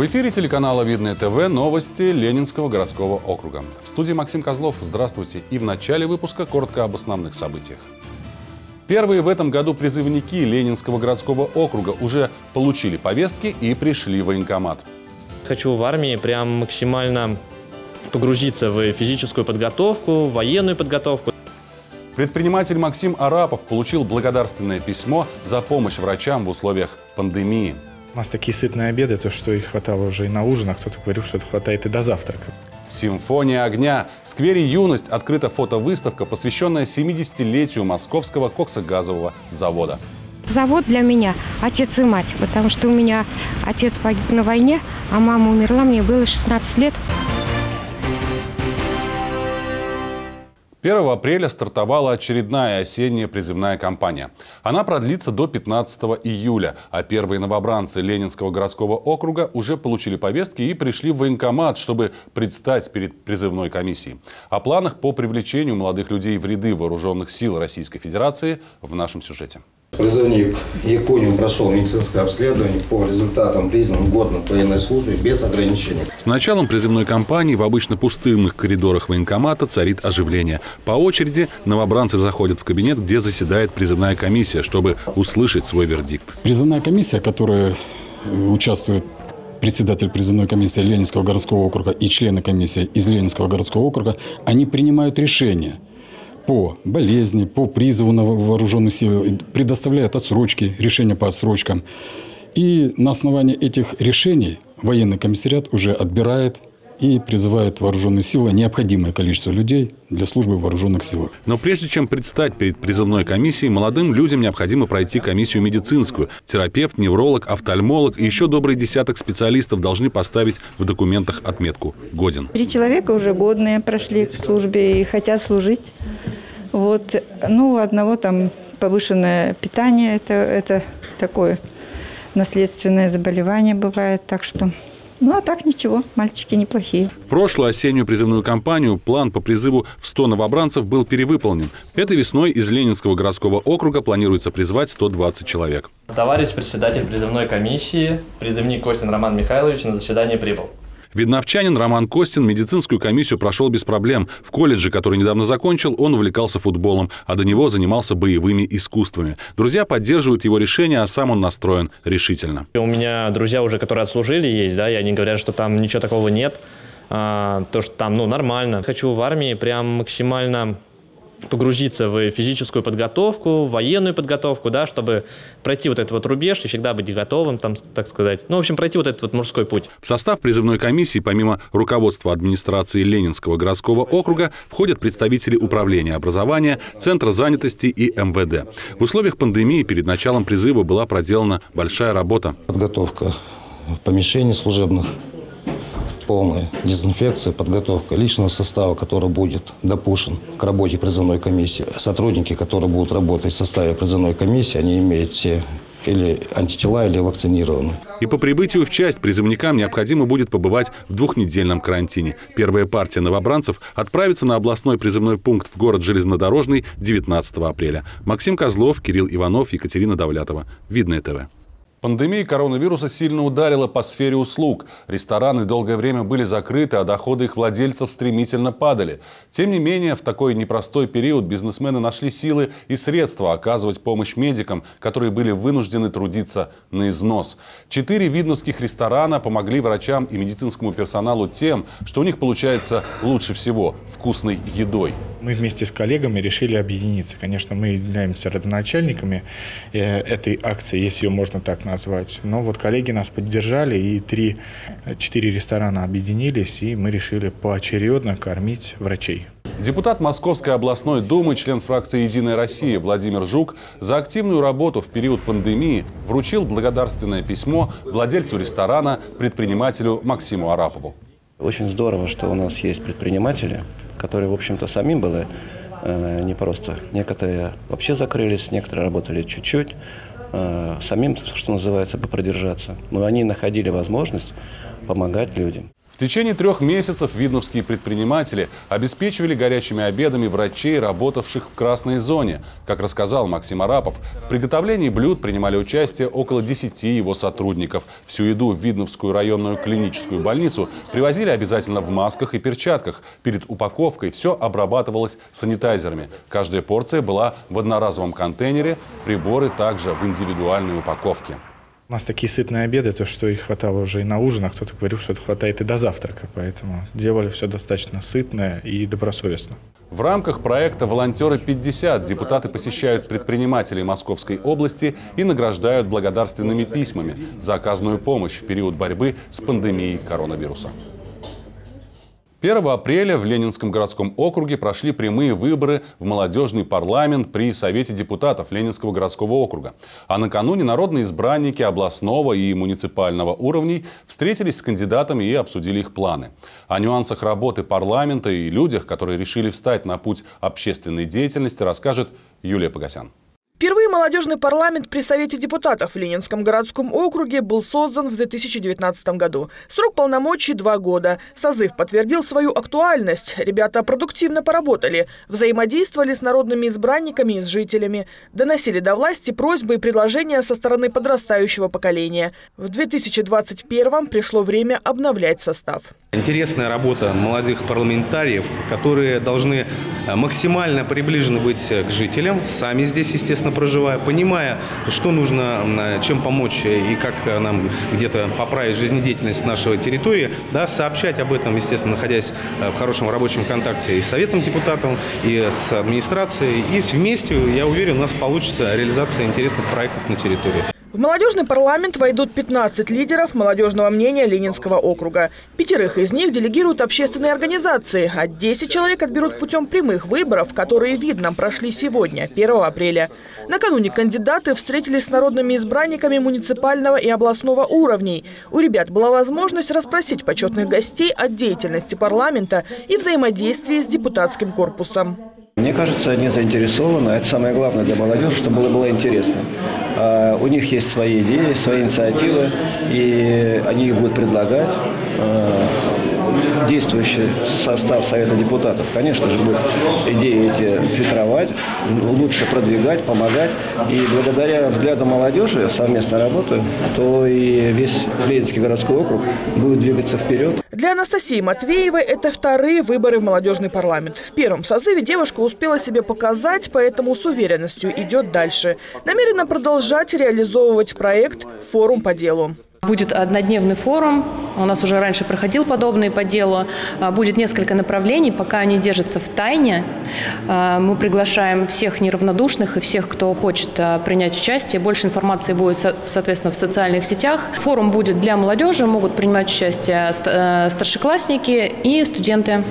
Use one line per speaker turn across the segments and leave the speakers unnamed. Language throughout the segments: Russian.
В эфире телеканала «Видное ТВ» новости Ленинского городского округа. В студии Максим Козлов. Здравствуйте. И в начале выпуска коротко об основных событиях. Первые в этом году призывники Ленинского городского округа уже получили повестки и пришли в военкомат.
Хочу в армии прям максимально погрузиться в физическую подготовку, военную подготовку.
Предприниматель Максим Арапов получил благодарственное письмо за помощь врачам в условиях пандемии.
У нас такие сытные обеды, то что их хватало уже и на ужин, а кто-то говорил, что это хватает и до завтрака.
Симфония огня. В сквере «Юность» открыта фотовыставка, посвященная 70-летию московского коксогазового завода.
Завод для меня отец и мать, потому что у меня отец погиб на войне, а мама умерла, мне было 16 лет.
1 апреля стартовала очередная осенняя призывная кампания. Она продлится до 15 июля, а первые новобранцы Ленинского городского округа уже получили повестки и пришли в военкомат, чтобы предстать перед призывной комиссией. О планах по привлечению молодых людей в ряды вооруженных сил Российской Федерации в нашем сюжете.
Призывник Якунин прошел медицинское обследование по результатам признан годным к военной службе без ограничений.
С началом призывной кампании в обычно пустынных коридорах военкомата царит оживление. По очереди новобранцы заходят в кабинет, где заседает призывная комиссия, чтобы услышать свой вердикт.
Призывная комиссия, которая участвует председатель призывной комиссии Ленинского городского округа и члены комиссии из Ленинского городского округа, они принимают решения – по болезни, по призыву на вооруженные силы, предоставляют отсрочки, решения по отсрочкам. И на основании этих решений военный комиссариат уже отбирает и призывает вооруженные силы необходимое количество людей для службы в вооруженных силах.
Но прежде чем предстать перед призывной комиссией, молодым людям необходимо пройти комиссию медицинскую. Терапевт, невролог, офтальмолог и еще добрый десяток специалистов должны поставить в документах отметку «Годен».
Три человека уже годные прошли к службе и хотят служить. Вот, ну, у одного там повышенное питание, это, это такое наследственное заболевание бывает, так что... Ну, а так ничего, мальчики неплохие.
В прошлую осеннюю призывную кампанию план по призыву в 100 новобранцев был перевыполнен. Этой весной из Ленинского городского округа планируется призвать 120 человек.
Товарищ председатель призывной комиссии, призывник Костин Роман Михайлович на заседание прибыл.
Видновчанин Роман Костин медицинскую комиссию прошел без проблем. В колледже, который недавно закончил, он увлекался футболом, а до него занимался боевыми искусствами. Друзья поддерживают его решение, а сам он настроен решительно.
У меня друзья уже, которые отслужили, есть, да, и они говорят, что там ничего такого нет, а, то, что там, ну, нормально. Хочу в армии прям максимально погрузиться в физическую подготовку, в военную подготовку, да, чтобы пройти вот этот вот рубеж и всегда быть готовым, там, так сказать. Ну, в общем, пройти вот этот вот мужской путь.
В состав призывной комиссии, помимо руководства администрации Ленинского городского округа, входят представители управления образования, Центра занятости и МВД. В условиях пандемии перед началом призыва была проделана большая работа.
Подготовка помещений служебных, полная дезинфекция, подготовка личного состава, который будет допущен к работе призывной комиссии. Сотрудники, которые будут работать в составе призывной комиссии, они имеют все или антитела, или вакцинированы.
И по прибытию в часть призывникам необходимо будет побывать в двухнедельном карантине. Первая партия новобранцев отправится на областной призывной пункт в город Железнодорожный 19 апреля. Максим Козлов, Кирилл Иванов, Екатерина Давлятова. Видное ТВ. Пандемия коронавируса сильно ударила по сфере услуг. Рестораны долгое время были закрыты, а доходы их владельцев стремительно падали. Тем не менее, в такой непростой период бизнесмены нашли силы и средства оказывать помощь медикам, которые были вынуждены трудиться на износ. Четыре видновских ресторана помогли врачам и медицинскому персоналу тем, что у них получается лучше всего – вкусной едой.
Мы вместе с коллегами решили объединиться. Конечно, мы являемся родоначальниками э, этой акции, если ее можно так назвать назвать. Но вот коллеги нас поддержали, и три, четыре ресторана объединились, и мы решили поочередно кормить врачей.
Депутат Московской областной думы, член фракции «Единая Россия» Владимир Жук за активную работу в период пандемии вручил благодарственное письмо владельцу ресторана, предпринимателю Максиму Арапову.
Очень здорово, что у нас есть предприниматели, которые, в общем-то, самим были э, непросто. Некоторые вообще закрылись, некоторые работали чуть-чуть. Э, самим, что называется, бы продержаться. Но они находили возможность помогать людям.
В течение трех месяцев видновские предприниматели обеспечивали горячими обедами врачей, работавших в красной зоне. Как рассказал Максим Арапов, в приготовлении блюд принимали участие около 10 его сотрудников. Всю еду в Видновскую районную клиническую больницу привозили обязательно в масках и перчатках. Перед упаковкой все обрабатывалось санитайзерами. Каждая порция была в одноразовом контейнере, приборы также в индивидуальной упаковке.
У нас такие сытные обеды, то что их хватало уже и на ужин, а кто-то говорил, что это хватает и до завтрака. Поэтому делали все достаточно сытное и добросовестно.
В рамках проекта «Волонтеры 50» депутаты посещают предпринимателей Московской области и награждают благодарственными письмами за оказанную помощь в период борьбы с пандемией коронавируса. 1 апреля в Ленинском городском округе прошли прямые выборы в молодежный парламент при Совете депутатов Ленинского городского округа. А накануне народные избранники областного и муниципального уровней встретились с кандидатами и обсудили их планы. О нюансах работы парламента и людях, которые решили встать на путь общественной деятельности, расскажет Юлия Погосян.
Молодежный парламент при Совете депутатов в Ленинском городском округе был создан в 2019 году. Срок полномочий – два года. Созыв подтвердил свою актуальность. Ребята продуктивно поработали, взаимодействовали с народными избранниками и с жителями, доносили до власти просьбы и предложения со стороны подрастающего поколения. В 2021 пришло время обновлять состав.
Интересная работа молодых парламентариев, которые должны э, максимально приближены быть к жителям, сами здесь, естественно, проживая, понимая, что нужно, э, чем помочь и как нам где-то поправить жизнедеятельность нашей территории, да, сообщать об этом, естественно, находясь э, в хорошем рабочем контакте и с Советом депутатов, и с администрацией, и вместе, я уверен, у нас получится реализация интересных проектов на территории.
В молодежный парламент войдут 15 лидеров молодежного мнения Ленинского округа. Пятерых из них делегируют общественные организации, а 10 человек отберут путем прямых выборов, которые, видно, прошли сегодня, 1 апреля. Накануне кандидаты встретились с народными избранниками муниципального и областного уровней. У ребят была возможность расспросить почетных гостей о деятельности парламента и взаимодействии с депутатским корпусом.
Мне кажется, они заинтересованы. Это самое главное для молодежи, чтобы было, было интересно. А, у них есть свои идеи, свои инициативы, и они их будут предлагать. Действующий состав Совета депутатов, конечно же, будет идеи эти фильтровать, лучше продвигать, помогать. И благодаря взгляду молодежи, совместной работы, то и весь Ленинский городской округ будет двигаться вперед.
Для Анастасии Матвеевой это вторые выборы в молодежный парламент. В первом созыве девушка успела себе показать, поэтому с уверенностью идет дальше. Намерена продолжать реализовывать проект «Форум по делу».
Будет однодневный форум, у нас уже раньше проходил подобный по делу. А, будет несколько направлений, пока они держатся в тайне. А, мы приглашаем всех неравнодушных и всех, кто хочет а, принять участие. Больше информации будет, соответственно, в социальных сетях. Форум будет для молодежи, могут принимать участие э, старшеклассники и студенты.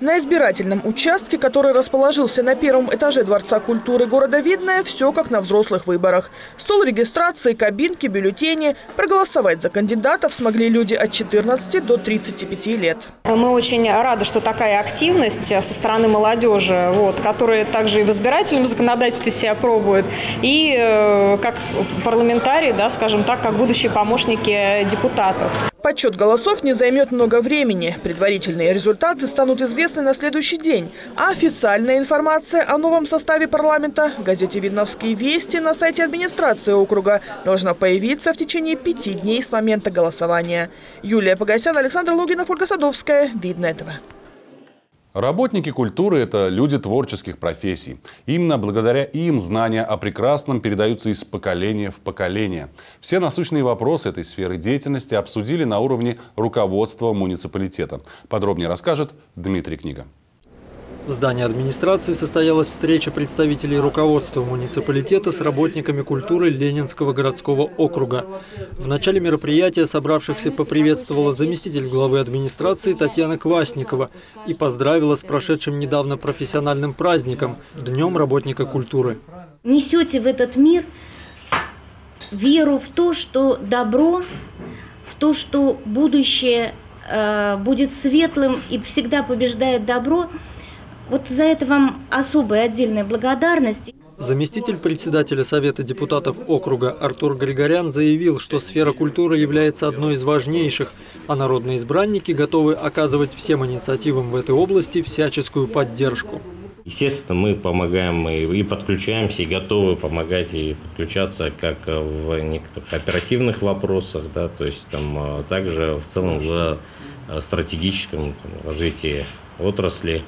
На избирательном участке, который расположился на первом этаже Дворца культуры города Видное, все как на взрослых выборах. Стол регистрации, кабинки, бюллетени. Проголосовать за кандидатов смогли люди от 14 до 35 лет.
Мы очень рады, что такая активность со стороны молодежи, вот, которая также и в избирательном законодательстве себя пробует, и э, как парламентарии, да, скажем так, как будущие помощники депутатов.
Подсчет голосов не займет много времени. Предварительные результаты станут известны на следующий день. А официальная информация о новом составе парламента в газете «Видновские вести» на сайте администрации округа должна появиться в течение пяти дней с момента голосования. Юлия Погосян, Александр Лугинов, Ольга Садовская. Видно этого.
Работники культуры – это люди творческих профессий. Именно благодаря им знания о прекрасном передаются из поколения в поколение. Все насущные вопросы этой сферы деятельности обсудили на уровне руководства муниципалитета. Подробнее расскажет Дмитрий Книга.
В здании администрации состоялась встреча представителей руководства муниципалитета с работниками культуры Ленинского городского округа. В начале мероприятия собравшихся поприветствовала заместитель главы администрации Татьяна Квасникова и поздравила с прошедшим недавно профессиональным праздником – Днем работника культуры.
Несете в этот мир веру в то, что добро, в то, что будущее э, будет светлым и всегда побеждает добро – вот за это вам особая отдельная благодарность.
Заместитель председателя Совета депутатов округа Артур Григорян заявил, что сфера культуры является одной из важнейших, а народные избранники готовы оказывать всем инициативам в этой области всяческую поддержку.
Естественно, мы помогаем и подключаемся, и готовы помогать и подключаться как в некоторых оперативных вопросах, да, то есть там а также в целом в э, стратегическом там, развитии отрасли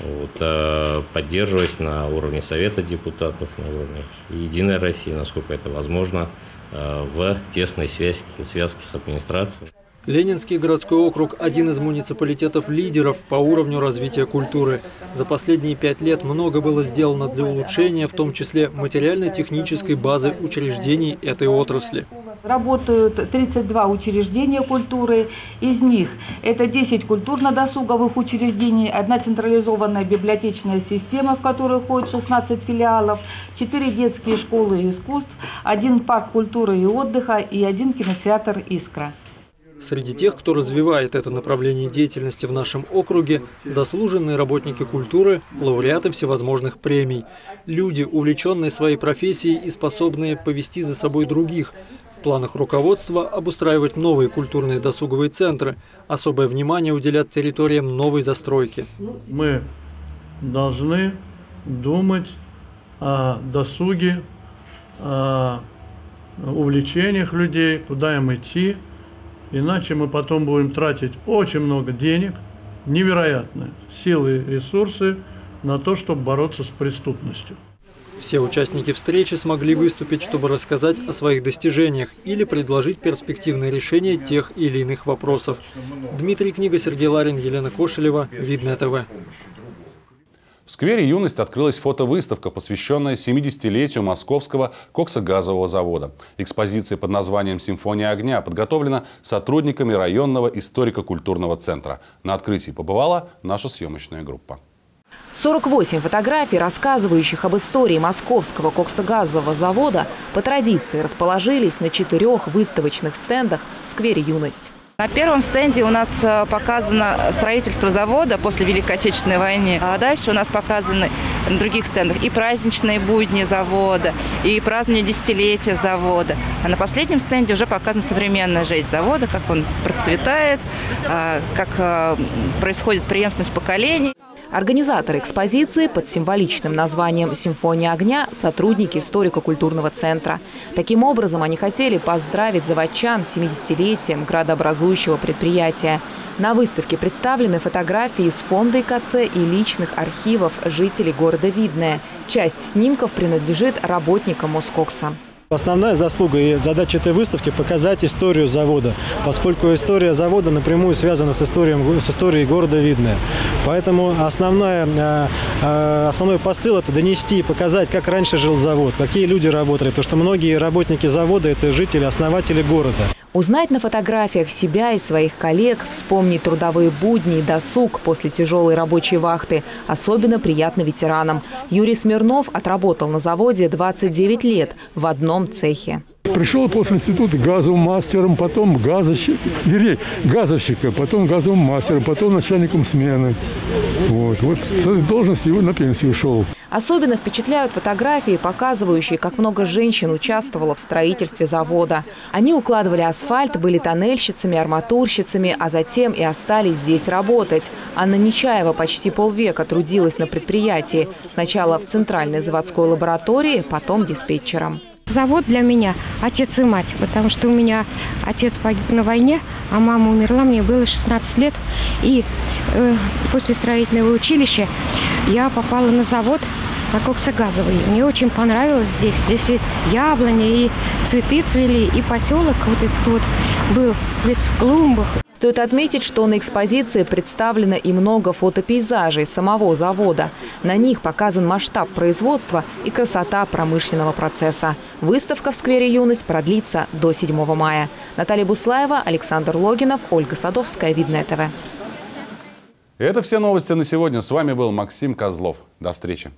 вот, а, поддерживать на уровне Совета депутатов, на уровне Единой России, насколько это возможно, а, в тесной связке, связке с администрацией.
Ленинский городской округ – один из муниципалитетов-лидеров по уровню развития культуры. За последние пять лет много было сделано для улучшения, в том числе материально-технической базы учреждений этой отрасли.
Работают 32 учреждения культуры. Из них это 10 культурно-досуговых учреждений, одна централизованная библиотечная система, в которой входит 16 филиалов, 4 детские школы искусств, один парк культуры и отдыха и один кинотеатр «Искра».
Среди тех, кто развивает это направление деятельности в нашем округе, заслуженные работники культуры, лауреаты всевозможных премий. Люди, увлеченные своей профессией и способные повести за собой других. Планах руководства обустраивать новые культурные досуговые центры. Особое внимание уделять территориям новой застройки.
Мы должны думать о досуге, о увлечениях людей, куда им идти, Иначе мы потом будем тратить очень много денег, невероятные силы и ресурсы на то, чтобы бороться с преступностью.
Все участники встречи смогли выступить, чтобы рассказать о своих достижениях или предложить перспективные решения тех или иных вопросов. Дмитрий Книга, Сергей Ларин, Елена Кошелева, Видное ТВ.
В сквере «Юность» открылась фотовыставка, посвященная 70-летию московского коксогазового завода. Экспозиция под названием «Симфония огня» подготовлена сотрудниками районного историко-культурного центра. На открытии побывала наша съемочная группа.
48 фотографий, рассказывающих об истории московского коксогазового завода, по традиции расположились на четырех выставочных стендах в сквере «Юность».
На первом стенде у нас э, показано строительство завода после Великой Отечественной войны. А дальше у нас показаны на других стендах и праздничные будни завода, и празднование десятилетия завода. А на последнем стенде уже показана современная жизнь завода, как он процветает, а, как э, происходит преемственность поколений.
Организаторы экспозиции под символичным названием «Симфония огня» – сотрудники историко-культурного центра. Таким образом, они хотели поздравить заводчан с 70-летием градообразующего предприятия. На выставке представлены фотографии из фонда ИКЦ и личных архивов жителей города Видное. Часть снимков принадлежит работникам Москокса.
Основная заслуга и задача этой выставки – показать историю завода, поскольку история завода напрямую связана с историей, с историей города Видное. Поэтому основная, э, э, основной посыл – это донести и показать, как раньше жил завод, какие люди работали, потому что многие работники завода – это жители, основатели города.
Узнать на фотографиях себя и своих коллег, вспомнить трудовые будни и досуг после тяжелой рабочей вахты особенно приятно ветеранам. Юрий Смирнов отработал на заводе 29 лет в одном цехе.
Пришел после института газовым мастером, потом газовщик, вернее, газовщика, потом газовым мастером, потом начальником смены. Вот, вот с этой должности на пенсию ушел.
Особенно впечатляют фотографии, показывающие, как много женщин участвовало в строительстве завода. Они укладывали асфальт, были тоннельщицами, арматурщицами, а затем и остались здесь работать. Анна Нечаева почти полвека трудилась на предприятии. Сначала в центральной заводской лаборатории, потом диспетчером.
Завод для меня отец и мать, потому что у меня отец погиб на войне, а мама умерла, мне было 16 лет. И э, после строительного училища я попала на завод на коксогазовый. Мне очень понравилось здесь. Здесь и яблони, и цветы цвели, и поселок вот этот вот был весь в клумбах.
Стоит отметить, что на экспозиции представлено и много фотопейзажей самого завода. На них показан масштаб производства и красота промышленного процесса. Выставка в сквере «Юность» продлится до 7 мая. Наталья Буслаева, Александр Логинов, Ольга Садовская, Видное ТВ.
Это все новости на сегодня. С вами был Максим Козлов. До встречи.